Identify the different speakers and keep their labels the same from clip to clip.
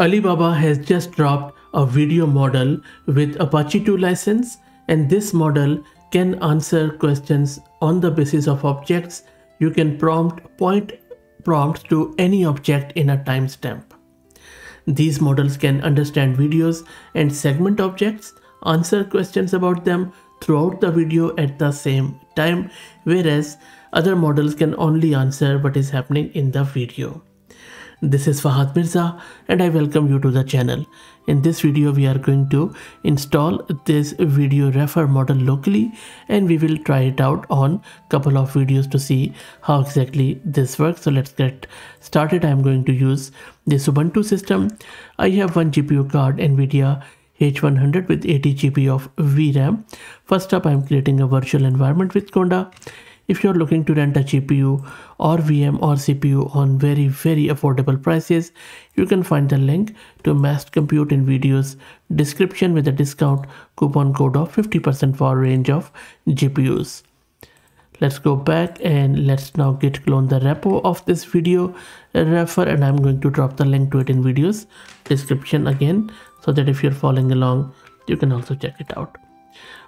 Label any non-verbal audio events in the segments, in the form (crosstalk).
Speaker 1: Alibaba has just dropped a video model with Apache 2 license and this model can answer questions on the basis of objects. You can prompt point prompts to any object in a timestamp. These models can understand videos and segment objects, answer questions about them throughout the video at the same time, whereas other models can only answer what is happening in the video. This is Fahd Mirza and I welcome you to the channel. In this video we are going to install this VideoRefer model locally and we will try it out on a couple of videos to see how exactly this works. So let's get started. I'm going to use this Ubuntu system. I have one GPU card NVIDIA H100 with 80 GB of VRAM. First up I'm creating a virtual environment with Conda if you're looking to rent a GPU or VM or CPU on very very affordable prices you can find the link to Massed Compute in videos description with a discount coupon code of 50% for a range of GPUs. Let's go back and let's now git clone the repo of this video refer and I'm going to drop the link to it in videos description again so that if you're following along you can also check it out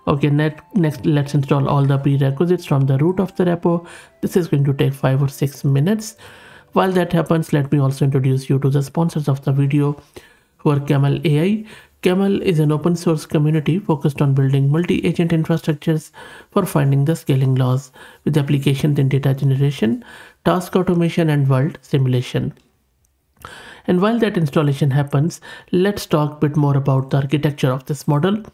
Speaker 1: okay next let's install all the prerequisites from the root of the repo. This is going to take five or six minutes. While that happens let me also introduce you to the sponsors of the video who are camel ai camel is an open source community focused on building multi-agent infrastructures for finding the scaling laws with applications in data generation task automation and world simulation. And while that installation happens let's talk a bit more about the architecture of this model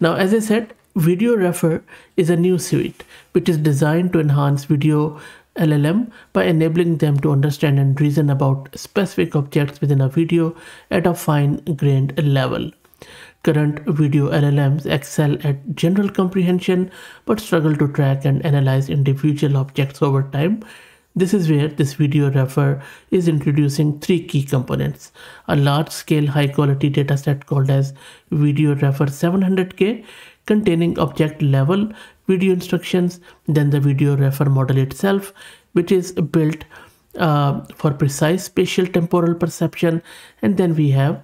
Speaker 1: now, as I said, VideoRefer is a new suite which is designed to enhance video LLM by enabling them to understand and reason about specific objects within a video at a fine-grained level. Current video LLMs excel at general comprehension but struggle to track and analyze individual objects over time. This is where this VideoRefer is introducing three key components. A large scale high quality dataset called as VideoRefer 700k containing object level video instructions, then the VideoRefer model itself, which is built uh, for precise spatial temporal perception. And then we have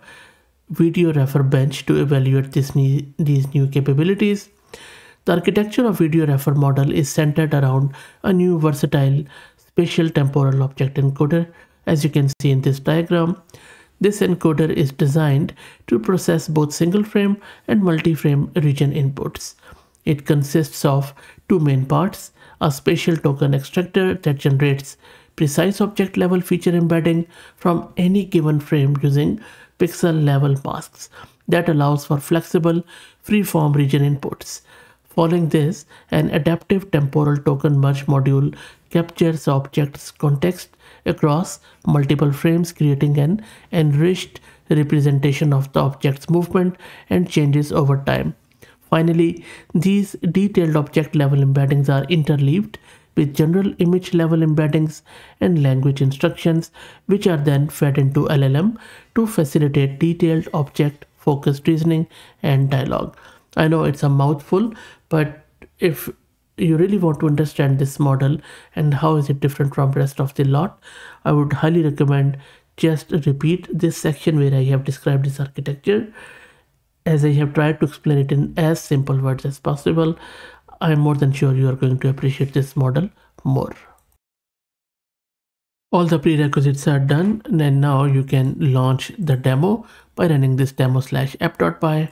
Speaker 1: VideoRefer bench to evaluate this new, these new capabilities. The architecture of VideoRefer model is centered around a new versatile spatial temporal object encoder as you can see in this diagram. This encoder is designed to process both single frame and multi-frame region inputs. It consists of two main parts, a spatial token extractor that generates precise object level feature embedding from any given frame using pixel level masks that allows for flexible free-form region inputs. Following this, an adaptive temporal token merge module captures object's context across multiple frames, creating an enriched representation of the object's movement and changes over time. Finally, these detailed object level embeddings are interleaved with general image level embeddings and language instructions, which are then fed into LLM to facilitate detailed object focused reasoning and dialogue. I know it's a mouthful, but if you really want to understand this model and how is it different from rest of the lot, I would highly recommend just repeat this section where I have described this architecture as I have tried to explain it in as simple words as possible. I am more than sure you are going to appreciate this model more. All the prerequisites are done and now you can launch the demo by running this demo slash app.py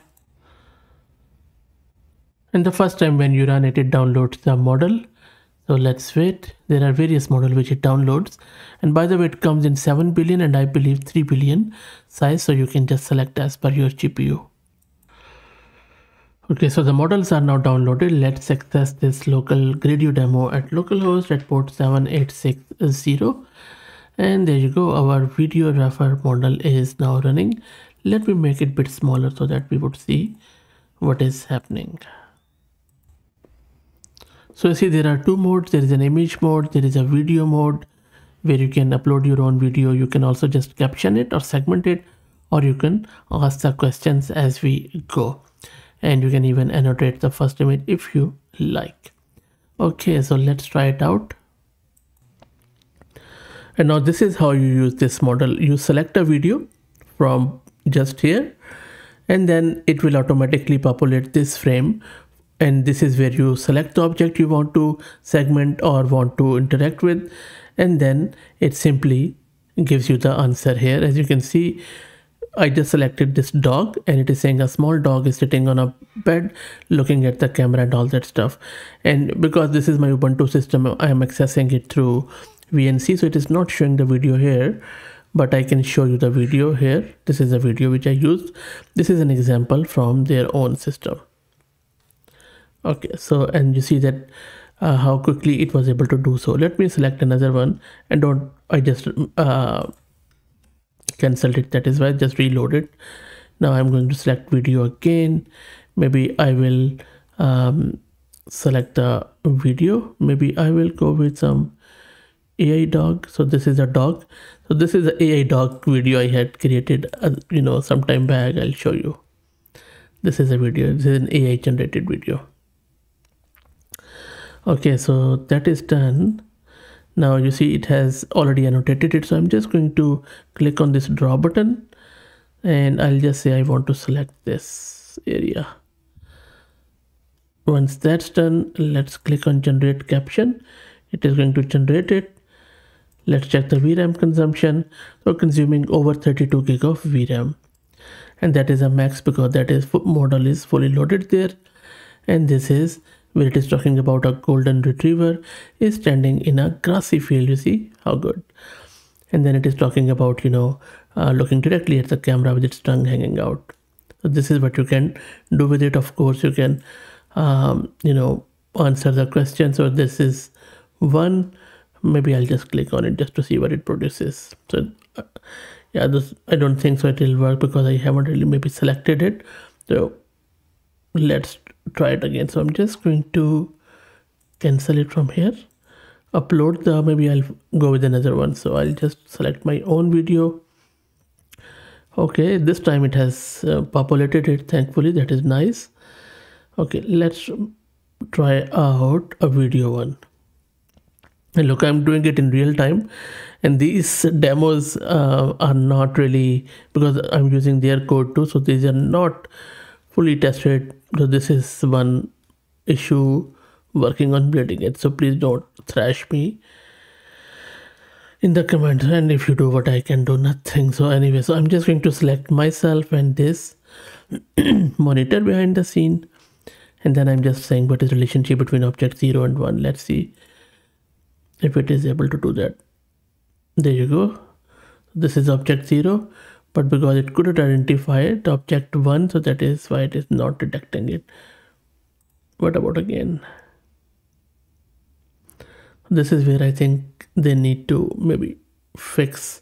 Speaker 1: and the first time when you run it, it downloads the model. So let's wait. There are various model which it downloads. And by the way, it comes in 7 billion and I believe 3 billion size. So you can just select as per your GPU. Okay, so the models are now downloaded. Let's access this local Gradio demo at localhost at port 7860. And there you go. Our VideoRefer model is now running. Let me make it a bit smaller so that we would see what is happening. So you see there are two modes. There is an image mode. There is a video mode where you can upload your own video. You can also just caption it or segment it or you can ask the questions as we go. And you can even annotate the first image if you like. Okay, so let's try it out. And now this is how you use this model. You select a video from just here and then it will automatically populate this frame and this is where you select the object you want to segment or want to interact with. And then it simply gives you the answer here. As you can see I just selected this dog and it is saying a small dog is sitting on a bed looking at the camera and all that stuff. And because this is my Ubuntu system I am accessing it through VNC so it is not showing the video here but I can show you the video here. This is a video which I used. This is an example from their own system okay so and you see that uh, how quickly it was able to do so. Let me select another one and don't I just uh, cancelled it. That is why I just reload it. Now I'm going to select video again. Maybe I will um, select the video. Maybe I will go with some AI dog. So this is a dog. So this is the AI dog video I had created uh, you know some time back. I'll show you. This is a video. This is an AI generated video okay so that is done. Now you see it has already annotated it so i'm just going to click on this draw button and i'll just say i want to select this area. Once that's done let's click on generate caption. It is going to generate it. Let's check the vram consumption. So consuming over 32 gig of vram and that is a max because that is model is fully loaded there. And this is where it is talking about a golden retriever is standing in a grassy field you see? How good. And then it is talking about you know uh, looking directly at the camera with its tongue hanging out. So this is what you can do with it. Of course you can um, you know answer the question. So this is one. Maybe i'll just click on it just to see what it produces. So uh, yeah this i don't think so it will work because i haven't really maybe selected it. So let's try it again. So i'm just going to cancel it from here. Upload the maybe i'll go with another one. So i'll just select my own video. Okay this time it has uh, populated it thankfully. That is nice. Okay let's try out a video one. And look i'm doing it in real time. And these demos uh, are not really because i'm using their code too so these are not fully tested so this is one issue working on building it. So please don't thrash me in the comments. And if you do what I can do? Nothing. So anyway so I'm just going to select myself and this (clears throat) monitor behind the scene. And then I'm just saying what is relationship between object 0 and 1 let's see if it is able to do that. There you go. This is object 0 but because it couldn't identify the object 1 so that is why it is not detecting it. What about again? This is where i think they need to maybe fix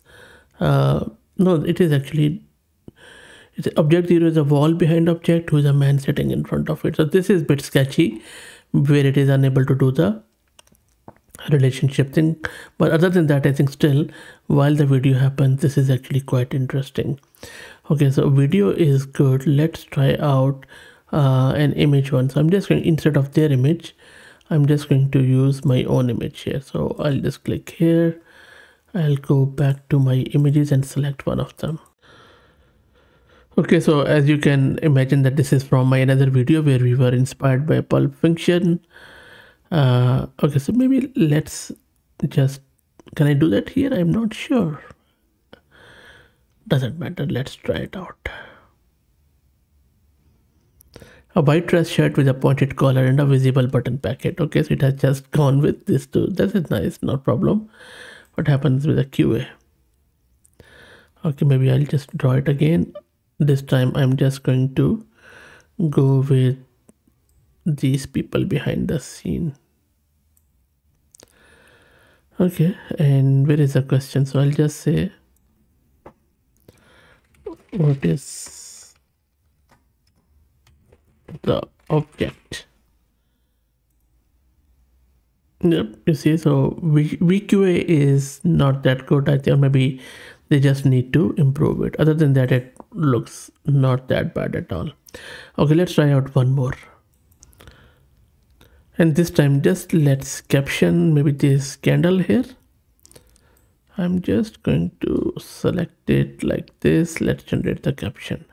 Speaker 1: uh, no it is actually it's object 0 is a wall behind object who is a man sitting in front of it. So this is bit sketchy where it is unable to do the relationship thing. But other than that i think still while the video happens this is actually quite interesting. Okay so video is good. Let's try out uh, an image one. So i'm just going instead of their image i'm just going to use my own image here. So i'll just click here. I'll go back to my images and select one of them. Okay so as you can imagine that this is from my another video where we were inspired by pulp fiction uh, okay so maybe let's just can I do that here? I'm not sure. Doesn't matter let's try it out. A white dress shirt with a pointed collar and a visible button packet. Okay so it has just gone with this too. That is nice no problem. What happens with a? QA okay maybe I'll just draw it again. This time I'm just going to go with these people behind the scene. Okay and where is the question? So i'll just say what is the object? Yep you see so vqa is not that good. I think maybe they just need to improve it. Other than that it looks not that bad at all. Okay let's try out one more and this time just let's caption maybe this candle here. I'm just going to select it like this. Let's generate the caption.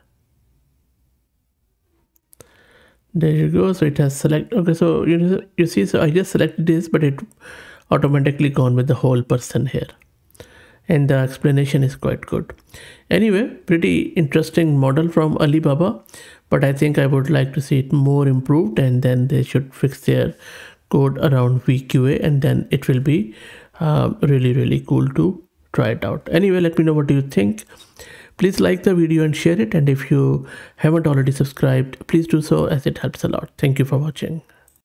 Speaker 1: There you go. So it has select okay so you, you see so I just selected this but it automatically gone with the whole person here and the explanation is quite good. Anyway pretty interesting model from alibaba but i think i would like to see it more improved and then they should fix their code around vqa and then it will be uh, really really cool to try it out. Anyway let me know what you think. Please like the video and share it and if you haven't already subscribed please do so as it helps a lot. Thank you for watching